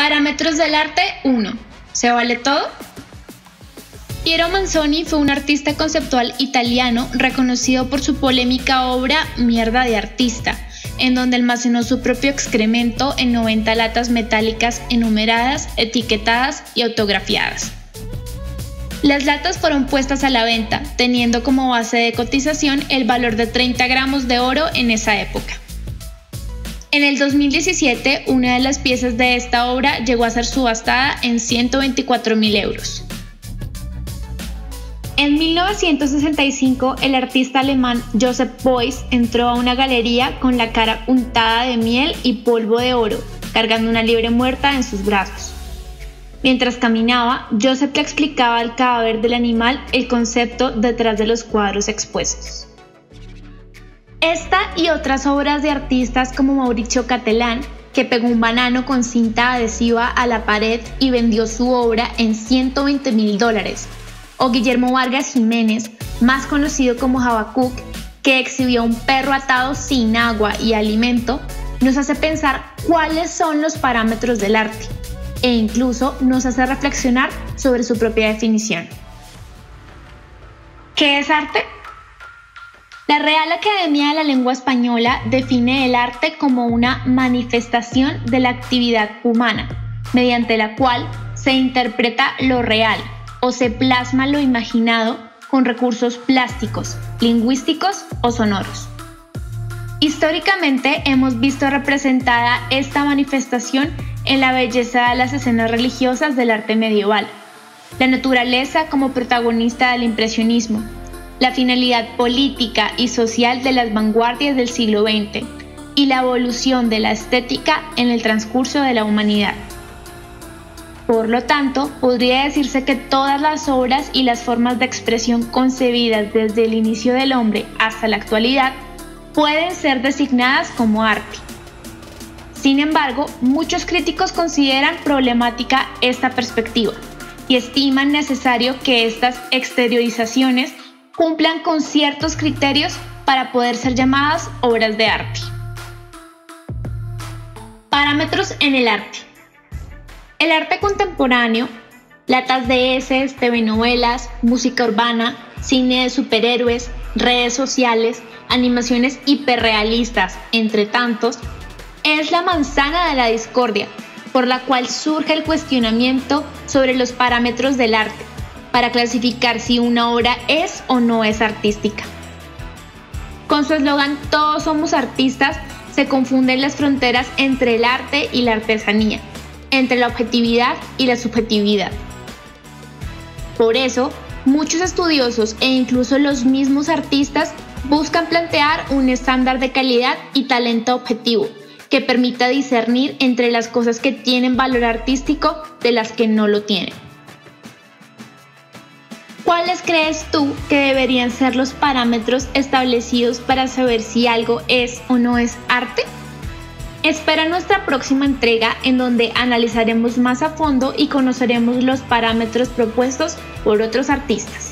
Parámetros del arte 1. ¿Se vale todo? Piero Manzoni fue un artista conceptual italiano reconocido por su polémica obra Mierda de artista, en donde almacenó su propio excremento en 90 latas metálicas enumeradas, etiquetadas y autografiadas. Las latas fueron puestas a la venta, teniendo como base de cotización el valor de 30 gramos de oro en esa época. En el 2017, una de las piezas de esta obra llegó a ser subastada en 124 mil euros. En 1965, el artista alemán Joseph Beuys entró a una galería con la cara untada de miel y polvo de oro, cargando una liebre muerta en sus brazos. Mientras caminaba, Joseph le explicaba al cadáver del animal el concepto detrás de los cuadros expuestos. Esta y otras obras de artistas como Mauricio Catelán, que pegó un banano con cinta adhesiva a la pared y vendió su obra en 120 mil dólares, o Guillermo Vargas Jiménez, más conocido como Habacuc, que exhibió un perro atado sin agua y alimento, nos hace pensar cuáles son los parámetros del arte e incluso nos hace reflexionar sobre su propia definición. ¿Qué es arte? La Real Academia de la Lengua Española define el arte como una manifestación de la actividad humana, mediante la cual se interpreta lo real o se plasma lo imaginado con recursos plásticos, lingüísticos o sonoros. Históricamente hemos visto representada esta manifestación en la belleza de las escenas religiosas del arte medieval, la naturaleza como protagonista del impresionismo, la finalidad política y social de las vanguardias del siglo XX y la evolución de la estética en el transcurso de la humanidad. Por lo tanto, podría decirse que todas las obras y las formas de expresión concebidas desde el inicio del hombre hasta la actualidad pueden ser designadas como arte. Sin embargo, muchos críticos consideran problemática esta perspectiva y estiman necesario que estas exteriorizaciones cumplan con ciertos criterios para poder ser llamadas obras de arte. Parámetros en el arte. El arte contemporáneo, latas de heces, TV novelas, música urbana, cine de superhéroes, redes sociales, animaciones hiperrealistas, entre tantos, es la manzana de la discordia, por la cual surge el cuestionamiento sobre los parámetros del arte, para clasificar si una obra es o no es artística. Con su eslogan Todos somos artistas, se confunden las fronteras entre el arte y la artesanía, entre la objetividad y la subjetividad. Por eso, muchos estudiosos e incluso los mismos artistas buscan plantear un estándar de calidad y talento objetivo que permita discernir entre las cosas que tienen valor artístico de las que no lo tienen. ¿Cuáles crees tú que deberían ser los parámetros establecidos para saber si algo es o no es arte? Espera nuestra próxima entrega en donde analizaremos más a fondo y conoceremos los parámetros propuestos por otros artistas.